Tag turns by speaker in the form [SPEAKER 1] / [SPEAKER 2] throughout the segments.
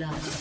[SPEAKER 1] Blood.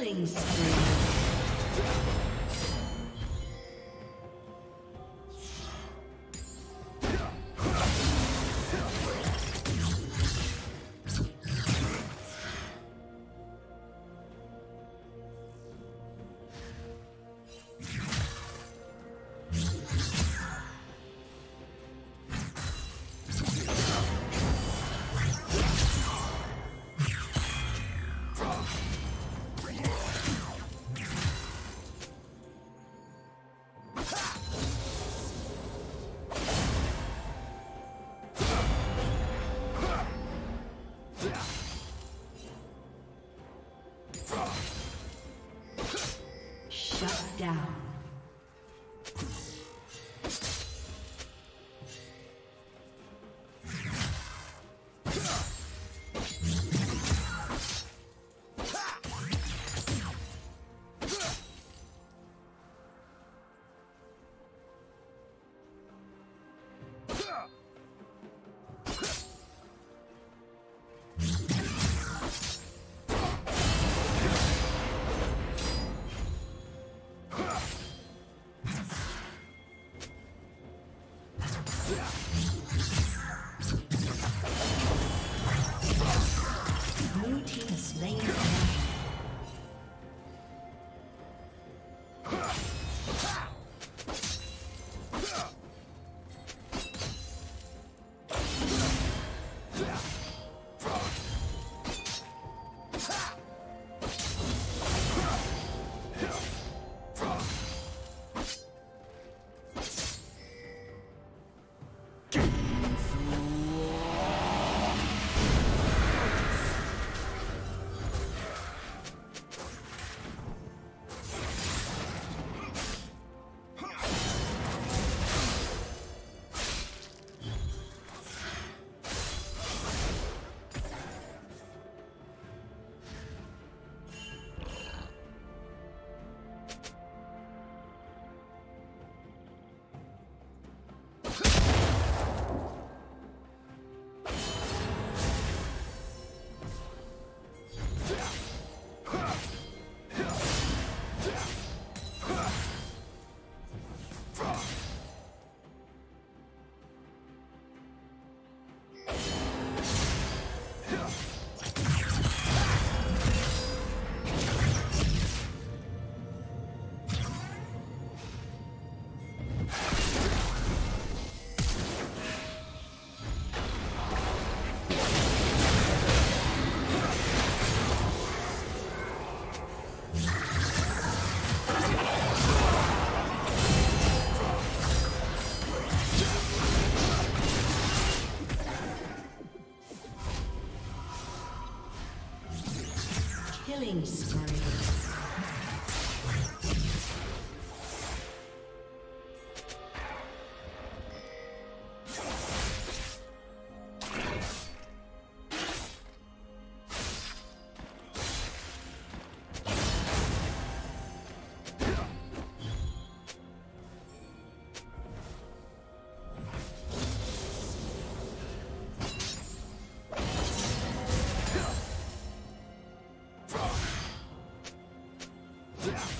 [SPEAKER 1] Killing spree. Killing Yeah.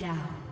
[SPEAKER 1] Down.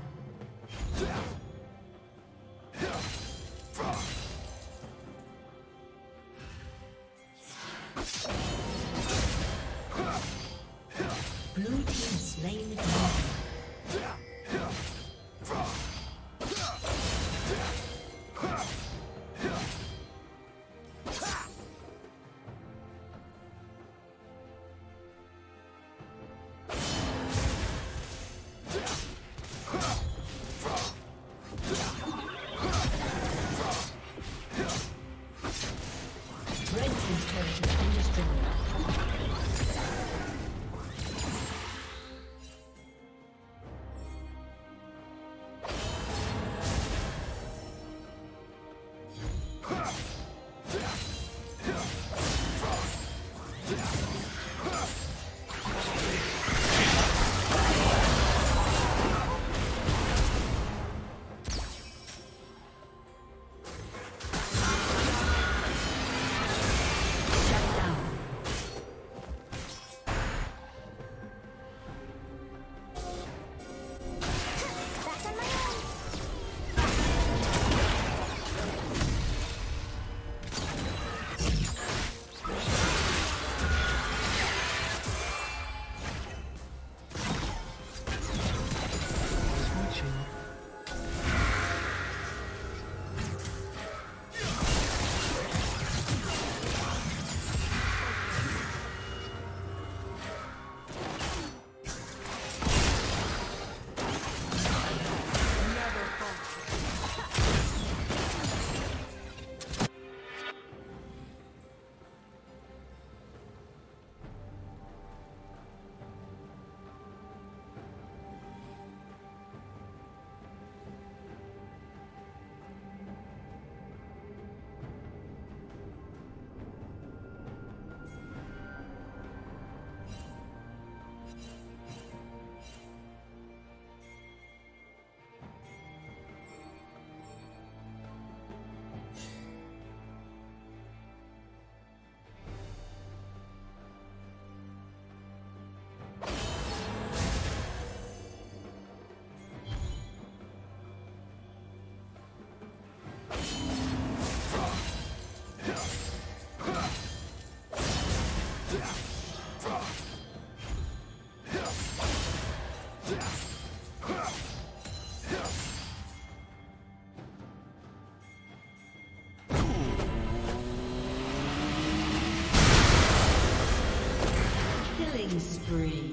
[SPEAKER 1] Spree.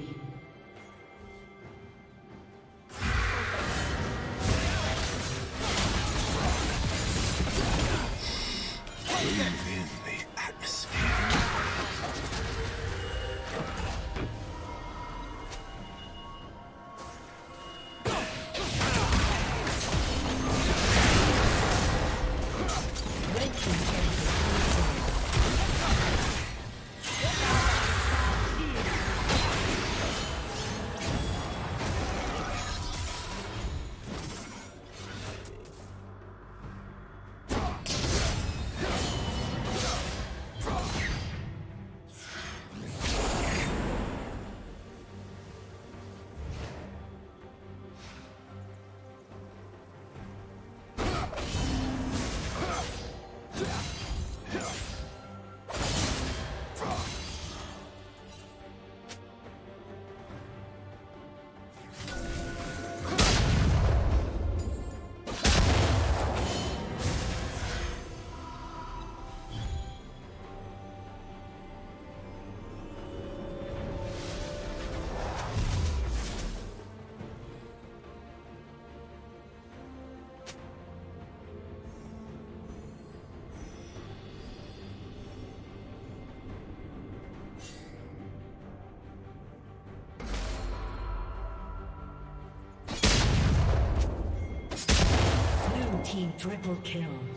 [SPEAKER 1] Triple kill.